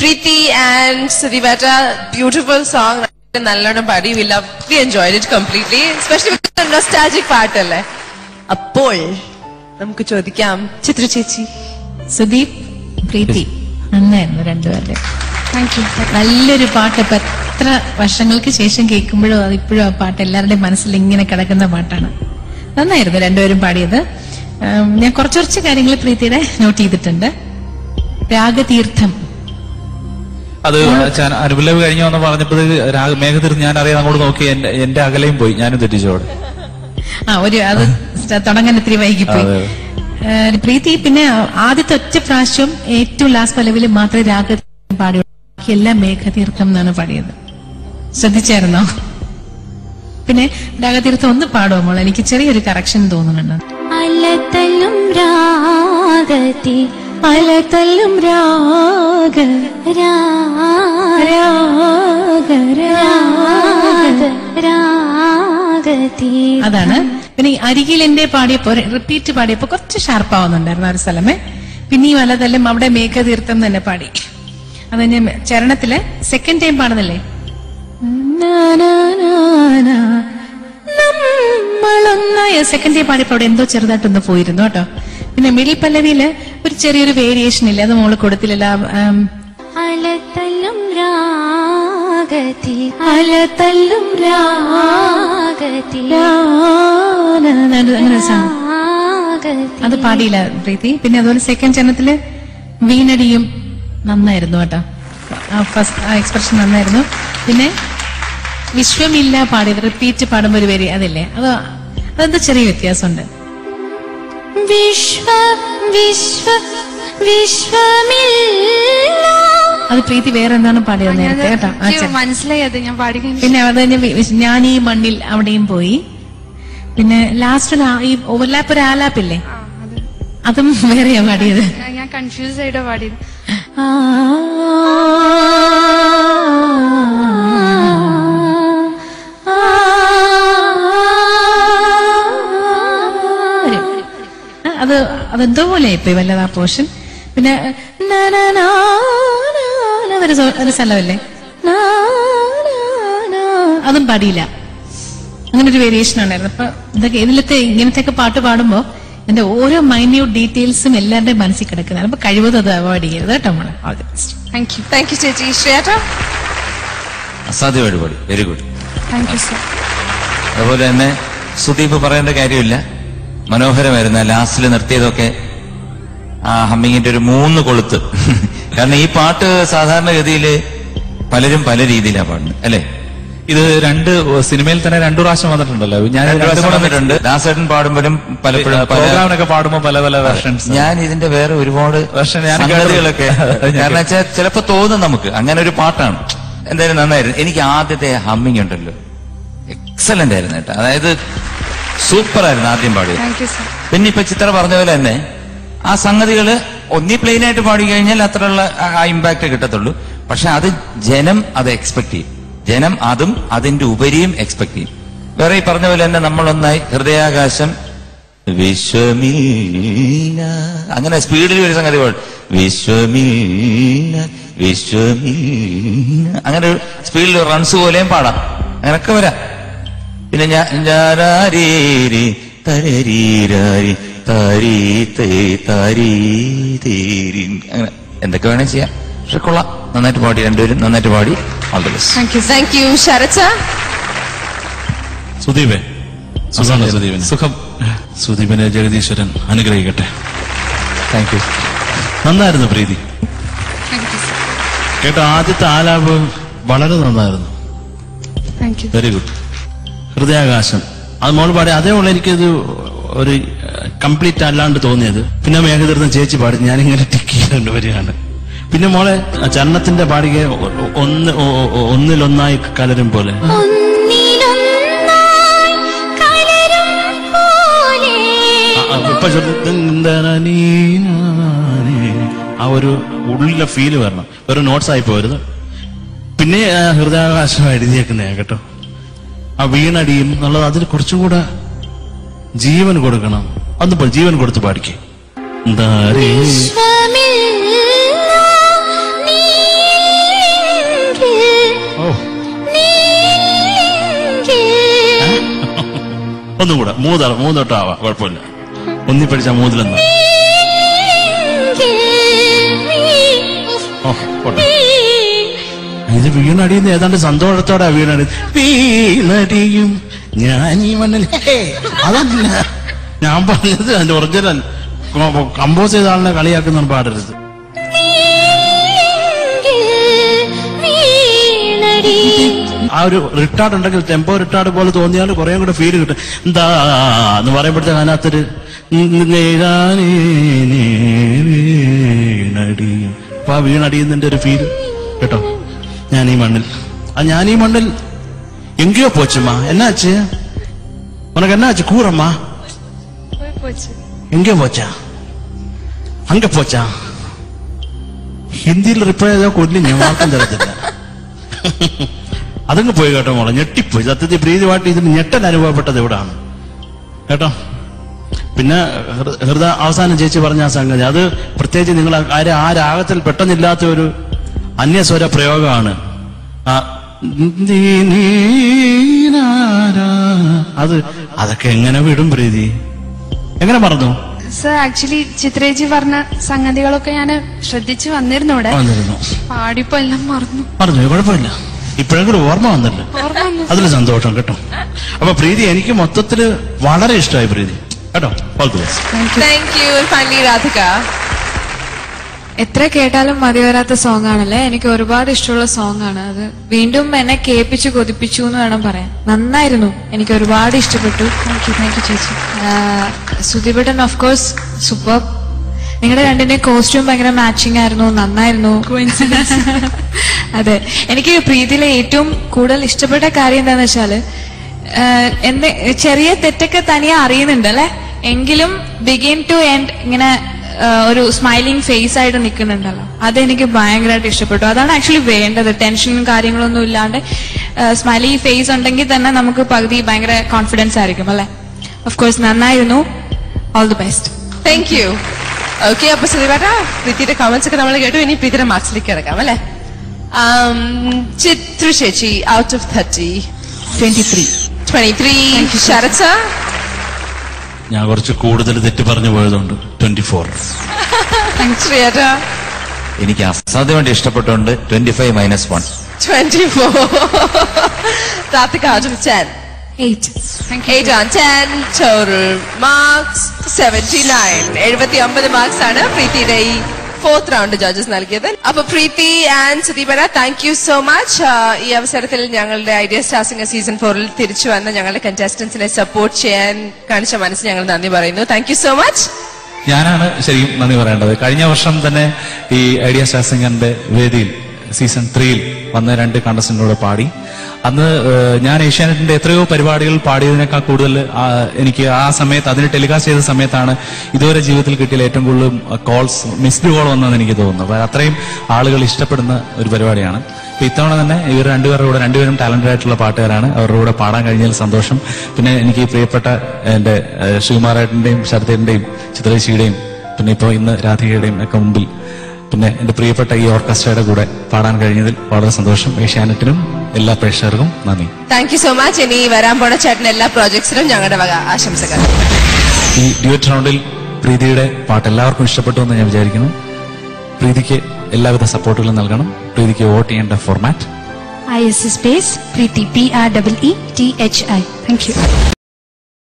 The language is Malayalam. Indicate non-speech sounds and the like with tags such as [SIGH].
Preeti and Sudhivata, beautiful song. നല്ലോണം പാടി. We love enjoy it completely especially nostalgic പാട്ടല്ലേ അപ്പോൾ നമുക്ക് ചോദിക്കാം. ചിത്ര ചേച്ചി. സുദീപ് പ്രീതി നന്നായിരുന്നു രണ്ടുപേരുടെ. നല്ലൊരു പാട്ട്. ഇപ്പൊ എത്ര വർഷങ്ങൾക്ക് ശേഷം കേൾക്കുമ്പോഴും അത് ഇപ്പോഴും ആ പാട്ട് എല്ലാവരുടെയും മനസ്സിൽ ഇങ്ങനെ കിടക്കുന്ന പാട്ടാണ്. നന്നായിരുന്നു രണ്ടുപേരും പാടിയത്. ഞാൻ കുറച്ച് കുറച്ച് കാര്യങ്ങൾ പ്രീതിയുടെ നോട്ട് ചെയ്തിട്ടുണ്ട്. രാഗതീർത്ഥം. അത് അനുപല്ലവ് കഴിഞ്ഞു വന്ന് പറഞ്ഞപ്പോൾ മേഘത്തിൽ ഞാൻ അറിയാൻ അങ്ങോട്ട് നോക്കി എന്റെ അകലെയും പോയി. ഞാനും തെറ്റിച്ചോടെ ആ ഒരു അത് തുടങ്ങാൻ ഇത്തിരി വൈകിപ്പോയി. പ്രീതി പിന്നെ ആദ്യത്തെ ഒറ്റ പ്രാവശ്യം ഏറ്റവും ലാസ്റ്റ് പലവിൽ മാത്രമേ രാഗ പാടിയുള്ളൂ. എല്ലാം മേഘതീർത്ഥം എന്നാണ് പാടിയത്. ശ്രദ്ധിച്ചായിരുന്നോ? പിന്നെ രാഗതീർത്ഥം ഒന്ന് പാടുമോ മോൾ എനിക്ക് ചെറിയൊരു കറക്ഷൻ തോന്നുന്നുണ്ട്. അലതല്ലും രാഗതി അലതല്ലും രാഗ രാഗ അതാണ്. പിന്നെ ഈ അരികിൽ എന്റെ പാടിയപ്പോ റിപ്പീറ്റ് പാടിയപ്പോ കുറച്ച് ഷാർപ്പ് ആവുന്നുണ്ടായിരുന്നു ആ ഒരു സ്ഥലമേ. പിന്നെ ഈ വലതല്ലും അവിടെ മേഘതീർത്ഥം തന്നെ പാടി. അത് ഞാൻ ചരണത്തിൽ സെക്കൻഡ് ടൈം പാടുന്നില്ലേ. നമ്മളൊന്നായ സെക്കൻഡ് ടൈം പാടിയപ്പോ അവിടെ എന്തോ ചെറുതായിട്ടൊന്ന് പോയിരുന്നു കേട്ടോ. പിന്നെ മിഡിൽ പല്ലവിയിൽ ഒരു ചെറിയൊരു വേരിയേഷൻ ഇല്ല? അത് മോൾ കൊടുത്തില്ല അലതല്ലും രാഗതി അലതല്ലും രാഗതി അങ്ങനെ സാധനം രാഗതി. അത് പാടിയില്ല പ്രീതി. പിന്നെ അതുപോലെ സെക്കൻഡ് ചരണത്തിൽ വീണടിയും നന്നായിരുന്നു കേട്ടോ. ഫസ്റ്റ് ആ എക്സ്പ്രഷൻ നന്നായിരുന്നു. പിന്നെ വിശ്വമില്ല പാടി റിപ്പീറ്റ് പാടുമ്പോ ഒരു വരി അതല്ലേ? അത് അതെന്താ ചെറിയ വ്യത്യാസമുണ്ട്? വിശ്വ വിശ്വ വിശ്വമില്ല. അത് പ്രീതി വേറെ എന്താണ് പാടിയത് നേരത്തെ കേട്ടോ? മനസ്സിലായത് മനസ്സിലായി അത് ഞാൻ പാടി പിന്നെ അത് ഞാൻ ഈ മണ്ണിൽ അവിടെയും പോയി. പിന്നെ ലാസ്റ്റ് ഈ ഓവർലാപ്പ് ഒരു ആലാപ്പില്ലേ അതും വേറെയാ പാടിയത്. ഞാൻ കൺഫ്യൂസ് ആയിട്ടാ പാടിയത്. ആ, അതെന്തോ പോലെ ഇപ്പൊ വല്ലതാ പോർഷൻ പിന്നെ ഒരു സ്ഥലമല്ലേ. അതും പാടിയില്ല. അങ്ങനെ ഒരു വേരിയേഷൻ ഉണ്ടായിരുന്നു. അപ്പൊ ഇതൊക്കെ ഇതിലത്തെ ഇങ്ങനത്തെ പാട്ട് പാടുമ്പോ എന്റെ ഓരോ മൈന്യൂട്ട് ഡീറ്റെയിൽസും എല്ലാവരുടെയും മനസ്സിൽ കിടക്കുന്നതാണ്. അപ്പൊ കഴിവതും അത് അവോയ്ഡ് ചെയ്യരുത് കേട്ടോ നമ്മൾ താങ്ക് യു താങ്ക് യു ചേച്ചി. ശ്രേയാട്ടോ അസാധ്യമായിട്ട് പാടി very good thank you sir അതുപോലെ തന്നെ സുദീപ് പറയേണ്ട കാര്യമില്ല. മനോഹരമായിരുന്നു. ലാസ്റ്റിൽ നിർത്തിയതൊക്കെ ആ ഹമ്മിങ്ങിന്റെ ഒരു മൂന്ന് കൊളുത്ത്. കാരണം ഈ പാട്ട് സാധാരണഗതിയിൽ പലരും പല രീതിയിലാണ് പാടുന്നത് അല്ലേ? ഇത് രണ്ട് സിനിമയിൽ തന്നെ രണ്ടു പ്രാവശ്യം വന്നിട്ടുണ്ടല്ലോ. ഞാൻ വന്നിട്ടുണ്ട്. ദാസേട്ടൻ പാടുമ്പോഴും പലപ്പോഴും പല പ്രോഗ്രാമിനൊക്കെ പാടുമ്പോ പല പല വെർഷൻസ് ഞാൻ ഇതിന്റെ വേറെ ഒരുപാട് സംഗതികളൊക്കെ. [LAUGHS] കാരണം വെച്ചാൽ ചിലപ്പോ തോന്നും നമുക്ക്. അങ്ങനെ ഒരു പാട്ടാണ്. എന്തായാലും നന്നായിരുന്നു. എനിക്ക് ആദ്യത്തെ ഹമ്മിങ് ഉണ്ടല്ലോ. എക്സലന്റ് ആയിരുന്നു കേട്ടോ. അതായത് സൂപ്പർ ആയിരുന്നു ആദ്യം പാടിയത്. പിന്നെ ഇപ്പൊ ചിത്ര പറഞ്ഞ പോലെ തന്നെ ആ സംഗതികൾ ഒന്നി പ്ലെയിൻ ആയിട്ട് പാടി കഴിഞ്ഞാൽ അത്രയുള്ള ആ- ആ ഇമ്പാക്ട് കിട്ടത്തുള്ളൂ. പക്ഷെ അത് ജനം അത് എക്സ്പെക്ട് ചെയ്യും. ജനം അതും അതിന്റെ ഉപരിയും എക്സ്പെക്ട് ചെയ്യും. വേറെ ഈ പറഞ്ഞ പോലെ തന്നെ നമ്മളൊന്നായി ഹൃദയാകാശം വിശ്വമീന. അങ്ങനെ സ്പീഡിൽ ഒരു സംഗതി പാടും. വിശ്വമീന വിശ്വമീന. അങ്ങനെ സ്പീഡിൽ റൺസ് പോലെയും പാടാം. അങ്ങനൊക്കെ വരാം. പിന്നെ ഞാൻ ഞാനാരീരി തരരീരാരി താരീ തേ താരീ തേരി അങ്ങനെ എന്തൊക്കെ വേണേ ചെയ്യാം. പക്ഷെ കൊള്ളാം. നന്നായിട്ട് പാടി രണ്ടുപേരും. നന്നായിട്ട് പാടി. All the best thank you thank you sir സുദീപേ. സുഖമാണ് സുദീപന് സുഖം. സുദീപനെ ജഗദീശ്വരൻ അനുഗ്രഹിക്കട്ടെ. താങ്ക് യു നന്നായിരുന്നു പ്രീതി. കേട്ടോ ആദ്യത്തെ ആലാപ് വളരെ നന്നായിരുന്നു. വെരി ഗുഡ് ഹൃദയാകാശം അത് മോൾ പാടി അതേ ഉള്ളൂ എനിക്കത് ഒരു കംപ്ലീറ്റ് അല്ലാണ്ട് തോന്നിയത്. പിന്നെ മേഘതീർത്ഥം ചേച്ചി പാടി ഞാനിങ്ങനെ ടിക്ക് ചെയ്തുകൊണ്ട് വരികയാണ്. പിന്നെ മോളെ ചരണത്തിന്റെ പാടിക ഒന്ന് ഒന്നിലൊന്നായി കലരും പോലെ. ആ ഒരു ഉള്ളിലെ ഫീൽ വരണം. ഒരു നോട്ട്സ് ആയി പോരുത്. പിന്നെ ഹൃദയാകാശം എഴുതിയേക്കുന്നേ കേട്ടോ. ആ വീണടിയിൽ എന്നുള്ളത് അതിന് കുറച്ചുകൂടെ ജീവൻ കൊടുക്കണം. അന്നിപ്പോൾ ജീവൻ കൊടുത്ത് പാടിക്കേ. ഒന്നുകൂടെ ഒന്നും മൂന്നോട്ടാവാ കുഴപ്പമില്ല. ഒന്നി പഠിച്ച മൂന്നിലൊന്ന് ഓ പോട്ടെ. ഇത് വീണടിയുന്ന ഏതാണ്ട് സന്തോഷത്തോടെ വീണടി. വീണടിയും ഞാൻ ഈ മണ്ണിൽ ഹേ, അതല്ല. ഞാൻ പറഞ്ഞത് അതിന്റെ ഒറിജിനൽ കമ്പോസ് ചെയ്ത ആളിനെ കളിയാക്കുന്ന പാടരുത് ആ ഒരു റിട്ടാർഡ് ഉണ്ടെങ്കിൽ ടെമ്പോ റിട്ടാർഡ് പോലെ തോന്നിയാൽ കുറെ കൂടെ ഫീൽ കിട്ടും. എന്താ എന്ന് പറയുമ്പോഴത്തെ അതിനകത്തൊരു വീണടിയും അപ്പൊ ആ വീണടിയുന്നതിന്റെ ഒരു ഫീൽ കേട്ടോ? ഞാൻ ഈ മണ്ണിൽ. ആ ഞാൻ ഈ മണ്ണിൽ. എങ്കിലോ പോച്ചമ്മ എന്നാച്ച് உனக்கு என்னாச்சு കൂറമ്മ. எங்க പോച്ച അങ്ക പോച്ച ഹിന്ദിയിൽ റിപ്ലൈ ചെയ്താൽ കൊല്ലി. ഞാൻ വാർത്തം തരത്തില്ല. [LAUGHS] അതങ്ങ് പോയി കേട്ടോ മോളെ. ഞെട്ടിപ്പോയി. സത്യത്തിൽ പ്രീതിമായിട്ട് ഇതിന് ഞെട്ടൻ അനുഭവപ്പെട്ടത് ഇവിടാണ്. കേട്ടോ? പിന്നെ ഹൃദ അവസാനം ചേച്ചി പറഞ്ഞ ആ സംഗതി. അത് പ്രത്യേകിച്ച് നിങ്ങൾ ആരും ആ രാഗത്തിൽ പെട്ടെന്നില്ലാത്ത ഒരു അന്യസ്വര പ്രയോഗമാണ്. അത് അതൊക്കെ എങ്ങനെ വിടും പ്രീതി? എങ്ങനെ പറഞ്ഞു സർ ആക്ച്വലി ചിത്രേജി പറഞ്ഞ സംഗതികളൊക്കെ ഞാൻ ശ്രദ്ധിച്ചു വന്നിരുന്നു ഇവിടെ. വന്നിരുന്നു. പാടിപ്പോ എല്ലാം മറന്നു. പറഞ്ഞു കുഴപ്പമില്ല. ഇപ്പോഴെങ്കിലും ഓർമ്മ വന്നല്ലോ ഓർമ്മ വന്നു. അതിൽ സന്തോഷം കേട്ടോ. അപ്പൊ പ്രീതി എനിക്ക് മൊത്തത്തിൽ വളരെ ഇഷ്ടമായി പ്രീതി. കേട്ടോ? All the best thank you finally Radhika. എത്ര കേട്ടാലും മതി വരാത്ത സോങ് ആണല്ലേ? എനിക്ക് ഒരുപാട് ഇഷ്ടമുള്ള സോങ് ആണ് അത്. വീണ്ടും എന്നെ കേൾപ്പിച്ച് കൊതിപ്പിച്ചു എന്ന് വേണം പറയാൻ. നന്നായിരുന്നു. എനിക്ക് ഒരുപാട് ഇഷ്ടപ്പെട്ടു. താങ്ക് യു താങ്ക് യു ചേച്ചി. സുധിപേട്ടൻ ഓഫ് കോഴ്സ് സൂപ്പർ നിങ്ങളുടെ രണ്ടിന്റെ കോസ്റ്റ്യൂം ഭയങ്കര മാച്ചിങ് ആയിരുന്നു. നന്നായിരുന്നു. [LAUGHS] അതെ. എനിക്ക് പ്രീതിയിലെ ഏറ്റവും കൂടുതൽ ഇഷ്ടപ്പെട്ട കാര്യം എന്താന്ന് വെച്ചാൽ എന്ത് ചെറിയ തെറ്റൊക്കെ തനിയെ അറിയുന്നുണ്ട് അല്ലെ? എങ്കിലും ബിഗിൻ ടു എൻഡ് ഇങ്ങനെ ഒരു സ്മൈലിംഗ് ഫേസ് ആയിട്ട് നിൽക്കുന്നുണ്ടല്ലോ അതെനിക്ക് ഭയങ്കരമായിട്ട് ഇഷ്ടപ്പെട്ടു. അതാണ് ആക്ച്വലി വേണ്ടത്. ടെൻഷനും കാര്യങ്ങളൊന്നും ഇല്ലാണ്ട് സ്മൈലി ഫേസ് ഉണ്ടെങ്കിൽ തന്നെ നമുക്ക് പകുതി ഭയങ്കര കോൺഫിഡൻസ് ആയിരിക്കും അല്ലെ? ഓഫ് കോഴ്സ് നന്നായിരുന്നു. All the best thank you okay അപ്പൊ സുധിപേട്ട പ്രീതിയുടെ കമന്റ്സ് ഒക്കെ നമ്മൾ കേട്ടു. ഇനി പ്രീതിയുടെ മാർക്സിലേക്ക് ഇറക്കാം അല്ലെ? ചിത്ര ചേച്ചി out of thirty twenty three twenty three Sharath sir ഞാൻ കുറച്ച് കൂടുതൽ തെറ്റ് പറഞ്ഞു പോയതുകൊണ്ട്. ട്വന്റി ഫോർ എനിക്ക് അസാധ്യമായിട്ട് ഇഷ്ടപ്പെട്ടുകൊണ്ട് twenty five minus one twenty four marks seventy nine എഴുപത്തി ഒമ്പത് മാർക്സ് ആണ് പ്രീതിയുടെ ഈ ഫോർത്ത് റൗണ്ട് ജഡ്ജസ് നൽകിയത്. അപ്പൊ പ്രീതി ആൻഡ് സുദീപന താങ്ക് യു സോ മച്ച് ഈ അവസരത്തിൽ ഞങ്ങളുടെ ഐഡിയ സ്റ്റാസിംഗ് സീസൺ ഫോറിൽ തിരിച്ചു വന്ന ഞങ്ങളുടെ കണ്ടസ്റ്റൻസിനെ സപ്പോർട്ട് ചെയ്യാൻ കാണിച്ച മനസ്സ് ഞങ്ങൾ നന്ദി പറയുന്നു. താങ്ക് സോ മച്ച് ഞാനാണ് ശരിക്കും നന്ദി പറയേണ്ടത്. കഴിഞ്ഞ വർഷം തന്നെ ഈ ഐഡിയ സ്റ്റാസിംഗിന്റെ വേദിയിൽ സീസൺ ത്രീയിൽ വന്ന രണ്ട് കണ്ടസ്റ്റന്റിനോട് പാടി. അന്ന് ഞാൻ ഏഷ്യാനെറ്റിന്റെ എത്രയോ പരിപാടികൾ പാടിയതിനേക്കാൾ കൂടുതൽ എനിക്ക് ആ സമയത്ത് അതിന് ടെലികാസ്റ്റ് ചെയ്ത സമയത്താണ് ഇതുവരെ ജീവിതത്തിൽ കിട്ടിയ ഏറ്റവും കൂടുതൽ കോൾസ് മിസ്ഡ് കോൾ വന്നതെന്ന് എനിക്ക് തോന്നുന്നു അത്രയും ആളുകൾ ഇഷ്ടപ്പെടുന്ന ഒരു പരിപാടിയാണ്. അപ്പൊ ഇത്തവണ തന്നെ ഇവർ രണ്ടുപേരുടെ കൂടെ രണ്ടുപേരും ടാലന്റഡ് ആയിട്ടുള്ള പാട്ടുകാരാണ്. അവരുടെ കൂടെ പാടാൻ കഴിഞ്ഞതിൽ സന്തോഷം. പിന്നെ എനിക്ക് പ്രിയപ്പെട്ട എന്റെ ശ്രീകുമാറേട്ടന്റെയും ശരതേന്റെയും ചിത്രേശിയുടെയും പിന്നെ ഇപ്പോൾ ഇന്ന് രാധികയുടെയും ഒക്കെ മുമ്പിൽ പിന്നെ എന്റെ പ്രിയപ്പെട്ട ഈ ഓർക്കസ്ട്രയുടെ കൂടെ പാടാൻ കഴിഞ്ഞതിൽ വളരെ സന്തോഷം. ഏഷ്യാനെറ്റിനും എല്ലാ പ്രേക്ഷകർക്കും നന്ദി. താങ്ക് യു സോ മച്ച് ഇനി വരാൻ പോണ ചേട്ടൻ എല്ലാ പ്രോജക്ട്സിലും ഞങ്ങളുടെ വക ആശംസകൾ. ഈ ഡ്യൂറ്റ് റൗണ്ടിൽ പ്രീതിയുടെ പാട്ട് എല്ലാവർക്കും ഇഷ്ടപ്പെട്ടു എന്ന് ഞാൻ വിചാരിക്കുന്നു. പ്രീതിക്ക് എല്ലാവിധ സപ്പോർട്ടുകളും നൽകണം. പ്രീതിക്ക് വോട്ട് ചെയ്യേണ്ട format I S space Preethi P R double E T H I thank you.